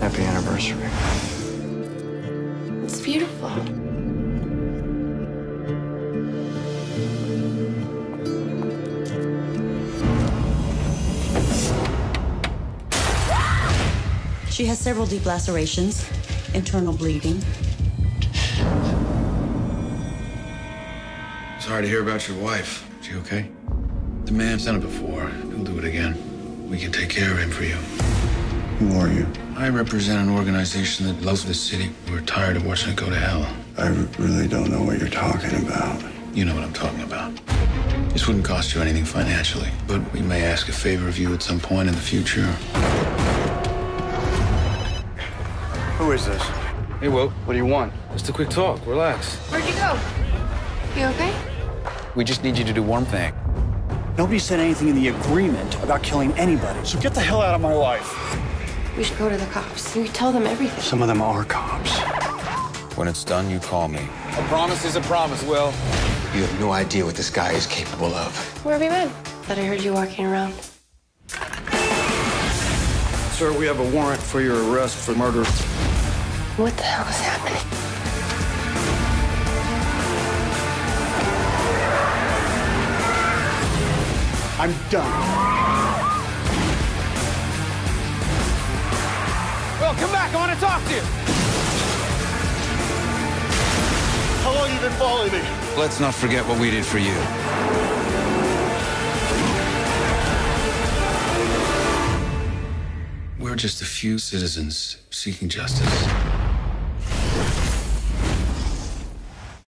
Happy anniversary. It's beautiful. She has several deep lacerations, internal bleeding. Sorry to hear about your wife. Is she okay? The man's done it before. He'll do it again. We can take care of him for you. Who are you? I represent an organization that loves this city. We're tired of watching it go to hell. I really don't know what you're talking about. You know what I'm talking about. This wouldn't cost you anything financially, but we may ask a favor of you at some point in the future. Who is this? Hey, Will. What do you want? Just a quick talk. Relax. Where'd you go? You okay? We just need you to do one thing. Nobody said anything in the agreement about killing anybody. So get the hell out of my life. We should go to the cops. You tell them everything. Some of them are cops. When it's done, you call me. A promise is a promise, Will. You have no idea what this guy is capable of. Where have you been? Thought I heard you walking around. Sir, we have a warrant for your arrest for murder. What the hell is happening? I'm done. Will, come back. I want to talk to you. How long you been following me? Let's not forget what we did for you. We're just a few citizens seeking justice.